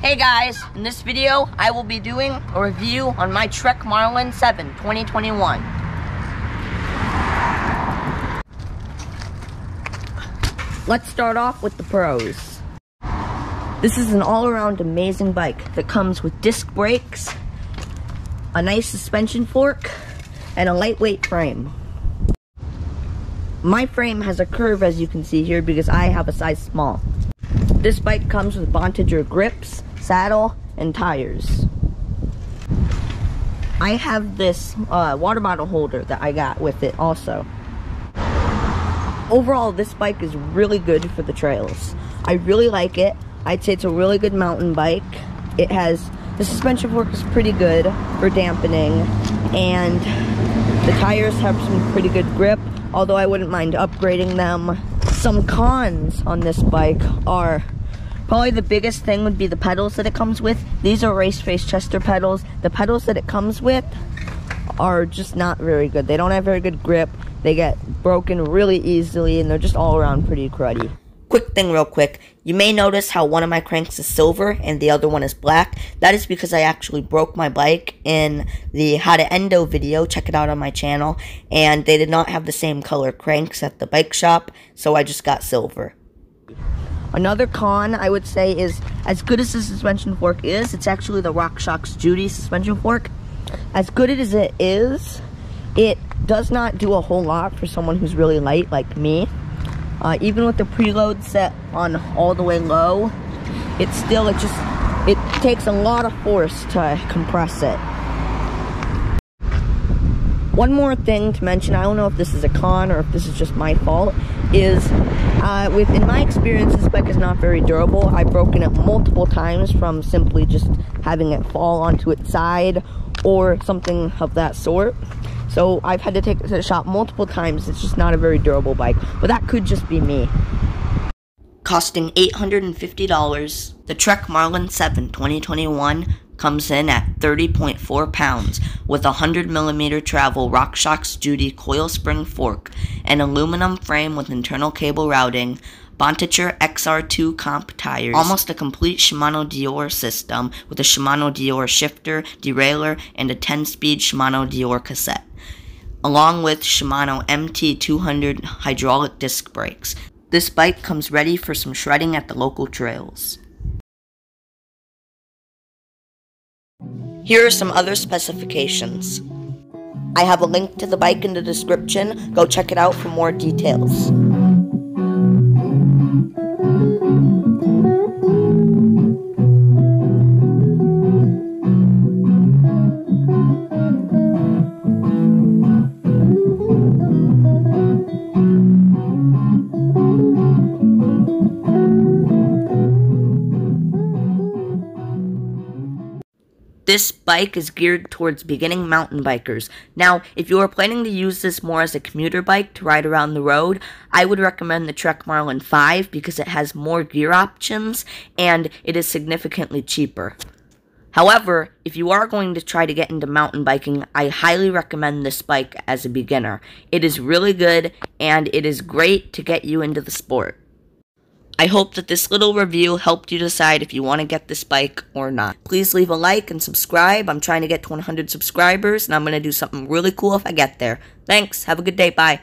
Hey guys, in this video, I will be doing a review on my Trek Marlin 7 2021. Let's start off with the pros. This is an all-around amazing bike that comes with disc brakes, a nice suspension fork, and a lightweight frame. My frame has a curve as you can see here because I have a size small. This bike comes with Bontrager grips, saddle, and tires. I have this uh, water bottle holder that I got with it also. Overall, this bike is really good for the trails. I really like it. I'd say it's a really good mountain bike. It has, the suspension fork is pretty good for dampening, and the tires have some pretty good grip, although I wouldn't mind upgrading them. Some cons on this bike are Probably the biggest thing would be the pedals that it comes with. These are race face Chester pedals. The pedals that it comes with are just not very good. They don't have very good grip. They get broken really easily and they're just all around pretty cruddy. Quick thing real quick, you may notice how one of my cranks is silver and the other one is black. That is because I actually broke my bike in the how to endo video, check it out on my channel, and they did not have the same color cranks at the bike shop, so I just got silver. Another con, I would say, is as good as the suspension fork is, it's actually the RockShox Judy suspension fork. As good as it is, it does not do a whole lot for someone who's really light like me. Uh, even with the preload set on all the way low, it still, it just, it takes a lot of force to compress it. One more thing to mention, I don't know if this is a con or if this is just my fault, is uh, with in my experience, this bike is not very durable. I've broken it multiple times from simply just having it fall onto its side or something of that sort. So I've had to take it to the shop multiple times. It's just not a very durable bike, but that could just be me. Costing $850, the Trek Marlin 7 2021 comes in at 30.4 pounds with a 100mm travel RockShox Judy coil spring fork, an aluminum frame with internal cable routing, Bontrager XR2 comp tires, almost a complete Shimano Deore system with a Shimano Deore shifter, derailleur, and a 10-speed Shimano Deore cassette, along with Shimano MT200 hydraulic disc brakes. This bike comes ready for some shredding at the local trails. Here are some other specifications. I have a link to the bike in the description. Go check it out for more details. This bike is geared towards beginning mountain bikers. Now, if you are planning to use this more as a commuter bike to ride around the road, I would recommend the Trek Marlin 5 because it has more gear options and it is significantly cheaper. However, if you are going to try to get into mountain biking, I highly recommend this bike as a beginner. It is really good and it is great to get you into the sport. I hope that this little review helped you decide if you want to get this bike or not. Please leave a like and subscribe. I'm trying to get to 100 subscribers, and I'm going to do something really cool if I get there. Thanks. Have a good day. Bye.